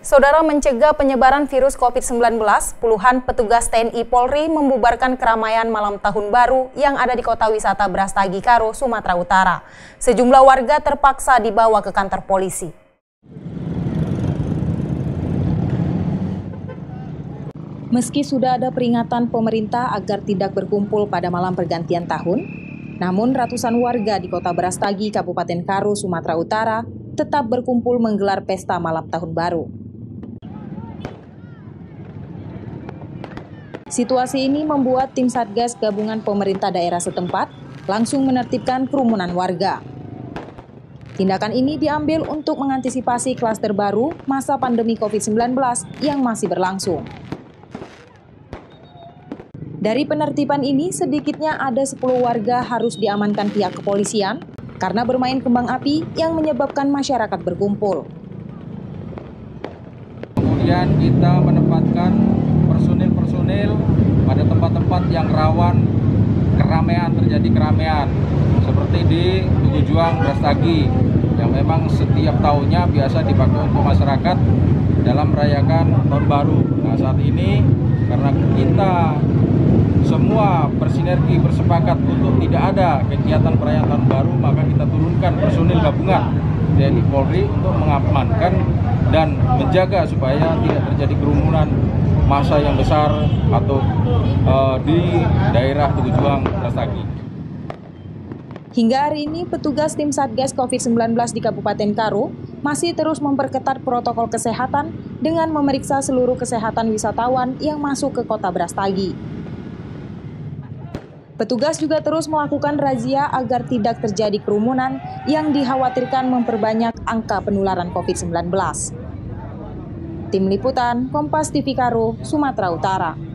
Saudara mencegah penyebaran virus COVID-19, puluhan petugas TNI Polri membubarkan keramaian malam tahun baru yang ada di kota wisata Brastagi Karo, Sumatera Utara. Sejumlah warga terpaksa dibawa ke kantor polisi. Meski sudah ada peringatan pemerintah agar tidak berkumpul pada malam pergantian tahun, namun ratusan warga di kota Brastagi, Kabupaten Karo, Sumatera Utara tetap berkumpul menggelar pesta malam tahun baru. Situasi ini membuat tim Satgas Gabungan Pemerintah Daerah setempat langsung menertibkan kerumunan warga. Tindakan ini diambil untuk mengantisipasi klaster baru masa pandemi COVID-19 yang masih berlangsung. Dari penertiban ini, sedikitnya ada 10 warga harus diamankan pihak kepolisian karena bermain kembang api yang menyebabkan masyarakat berkumpul. Kemudian kita menempatkan yang rawan keramaian terjadi keramaian seperti di Tugu Juang Brastagi yang memang setiap tahunnya biasa dipakai untuk masyarakat dalam merayakan tahun baru. Nah saat ini karena semua bersinergi bersepakat untuk tidak ada kegiatan perayaan tahun baru maka kita turunkan personil gabungan TNI Polri untuk mengamankan dan menjaga supaya tidak terjadi kerumunan masa yang besar atau uh, di daerah Tugu Juang Rastagi. Hingga hari ini, petugas tim Satgas COVID-19 di Kabupaten Karo masih terus memperketat protokol kesehatan dengan memeriksa seluruh kesehatan wisatawan yang masuk ke kota Brastagi. Petugas juga terus melakukan razia agar tidak terjadi kerumunan yang dikhawatirkan memperbanyak angka penularan COVID-19. Tim Liputan, Kompas TV Karo, Sumatera Utara.